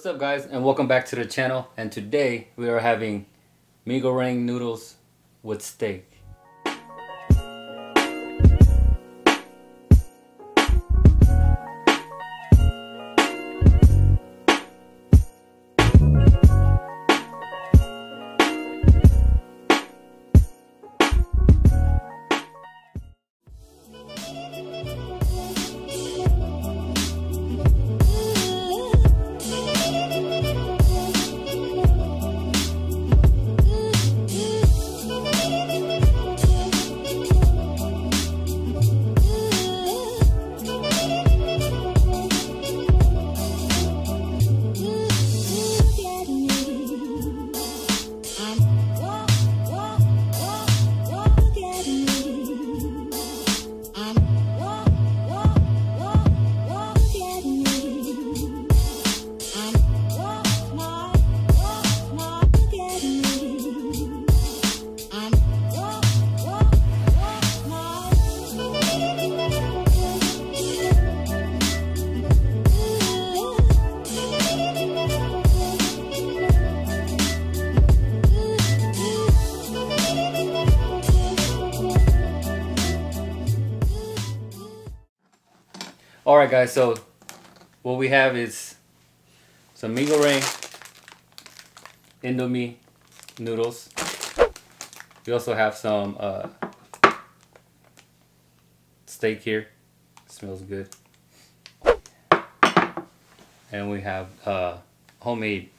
What's up guys and welcome back to the channel and today we are having mi goreng noodles with steak. All right, guys. So what we have is some mi goreng, Indomie noodles. We also have some uh, steak here. Smells good. And we have uh, homemade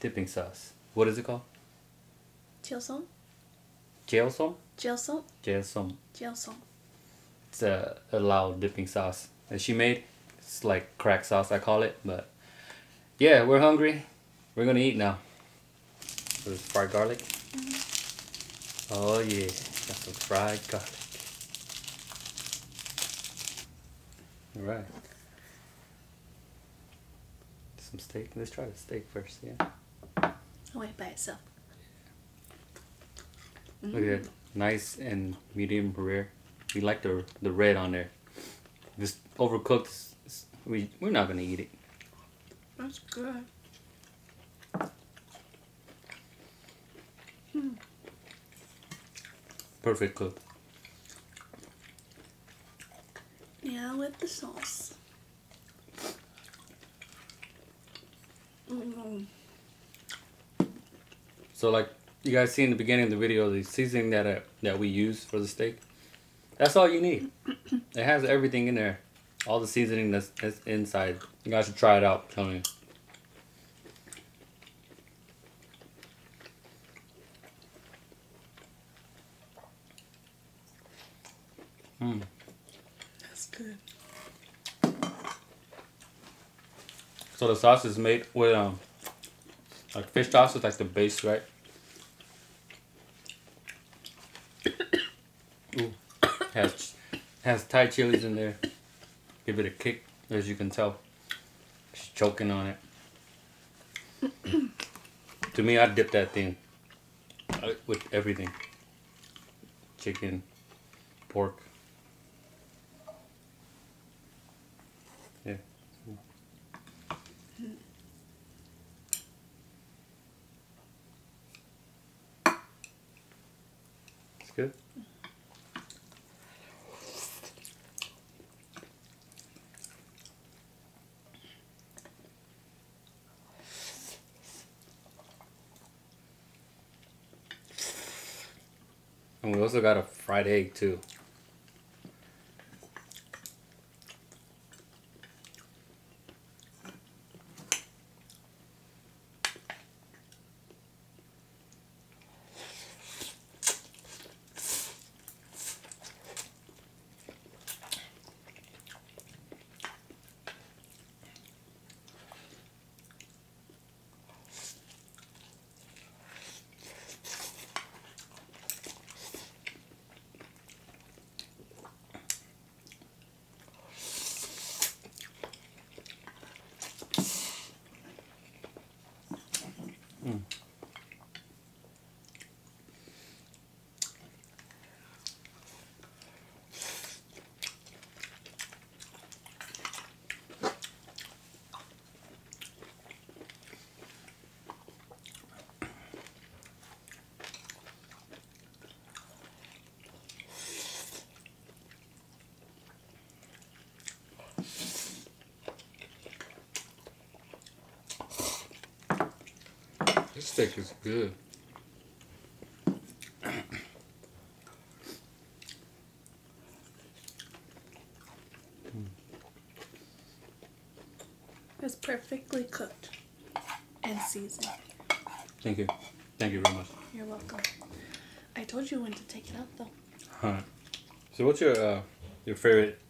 dipping sauce. What is it called? Chilsom? Jailsom? Chilsom? Jailsom. Chilsom. It's a, a Lao dipping sauce that she made. It's like crack sauce, I call it. But yeah, we're hungry. We're gonna eat now. With fried garlic. Mm-hmm. Oh yeah, got some fried garlic. All right. Some steak. Let's try the steak first. Yeah. Oh, wait, by itself. Look at it. Mm. Nice and medium rare. We like the the red on there. It's overcooked, we we're not gonna eat it. That's good. Perfect cook. Yeah, with the sauce. Mm. So like you guys see in the beginning of the video, the seasoning that uh, that we use for the steak, that's all you need. it has everything in there, all the seasoning that's, that's inside. You guys should try it out. Tell me. Mm. That's good. So the sauce is made with um like fish sauce is like the base, right? Has Thai chilies in there. Give it a kick, as you can tell. She's choking on it. to me, I dip that thing uh, with everything. Chicken, pork. Yeah. It's good. And we also got a fried egg too. Mm. Steak is good. It's perfectly cooked and seasoned. Thank you. Thank you very much. You're welcome. I told you when to take it out though. Huh. So what's your uh, your favorite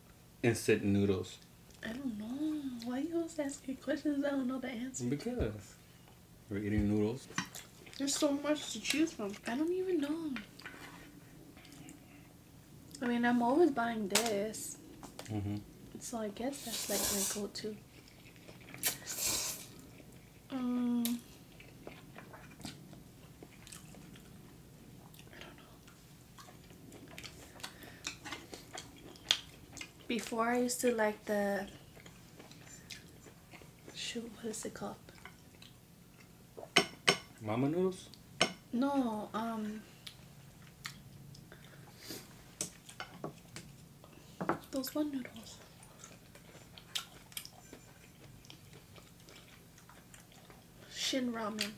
instant noodles? I don't know. Why you always asking questions I don't know the answer? Because we're eating noodles. There's so much to choose from. I don't even know. I mean, I'm always buying this. Mm-hmm. So I guess that's like my go-to. Um, I don't know. Before I used to like the shoot, what is it called? Mama noodles? No, um, those one noodles. Shin ramen,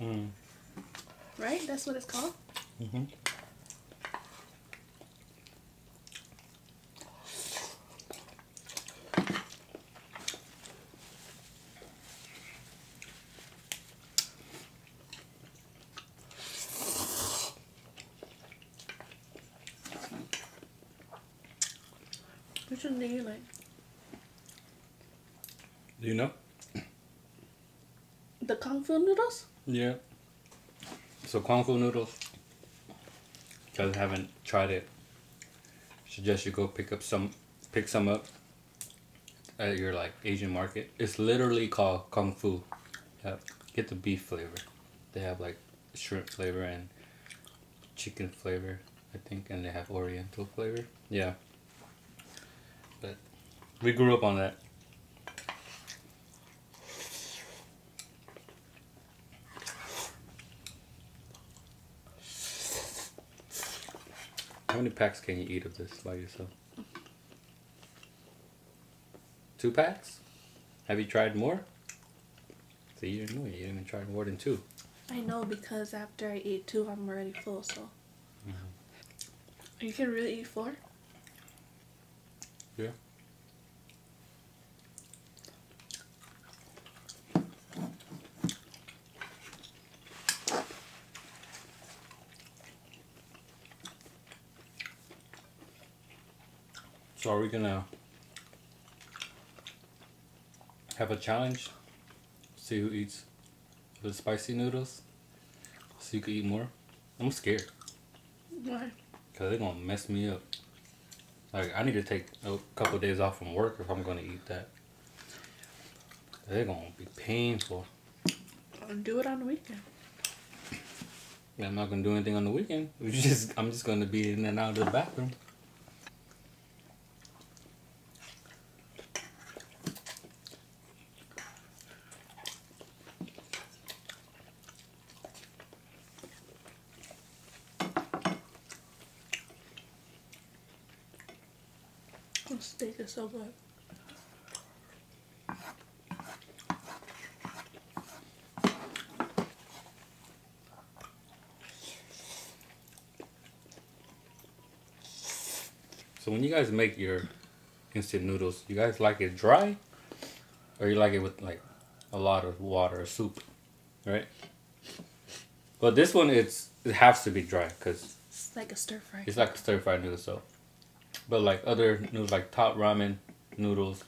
Mm. right? That's what it's called. Mm-hmm. Which one do you like? Do you know? The kung fu noodles? Yeah. So Kung Fu noodles. If you guys haven't tried it, suggest you go pick up some, pick some up at your like Asian market. It's literally called Kung Fu. Yep. Get the beef flavor. They have like shrimp flavor and chicken flavor, I think, and they have Oriental flavor. Yeah. But we grew up on that. How many packs can you eat of this by yourself? Two packs? Have you tried more? So you didn't know you didn't even try more than two. I know because after I eat two, I'm already full. So mm-hmm. you can really eat four. Yeah. So are we gonna have a challenge? See who eats the spicy noodles? So you can eat more? I'm scared. Why? Cause they're gonna mess me up. Like I need to take a couple days off from work if I'm gonna eat that. They're gonna be painful. I'll do it on the weekend. Yeah, I'm not gonna do anything on the weekend. We just I'm just gonna be in and out of the bathroom. Steak is so good. So when you guys make your instant noodles, you guys like it dry, or you like it with like a lot of water or soup, right? But this one, it's it has to be dry because It's like a stir fry. It's like a stir fry noodle, so. But like other noodles, like top ramen noodles,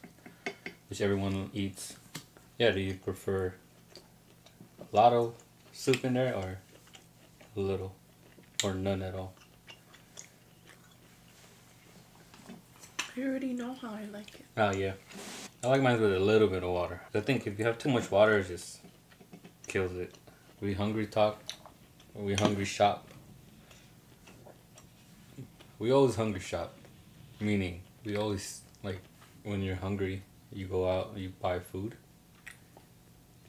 which everyone eats. Yeah, do you prefer a lot of soup in there or a little, or none at all? You already know how I like it. Oh yeah, I like mine with a little bit of water. I think if you have too much water, it just kills it. We hungry talk, we hungry shop. We always hungry shop, meaning we always like when you're hungry, you go out you buy food.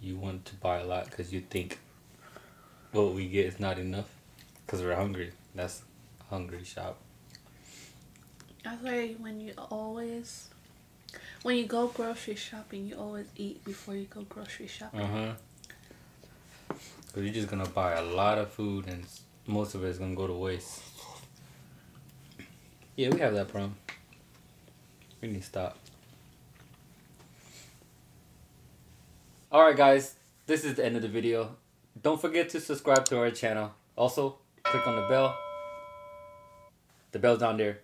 You want to buy a lot because you think what we get is not enough because we're hungry. That's hungry shop. That's why when you always, when you go grocery shopping, you always eat before you go grocery shopping. Uh huh. Cause you're just gonna buy a lot of food and most of it's gonna go to waste. Yeah, we have that problem. We need to stop. Alright guys, this is the end of the video. Don't forget to subscribe to our channel. Also, click on the bell. The bell's down there,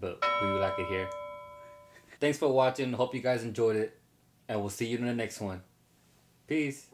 but we would like it here. Thanks for watching. Hope you guys enjoyed it. And we'll see you in the next one. Peace.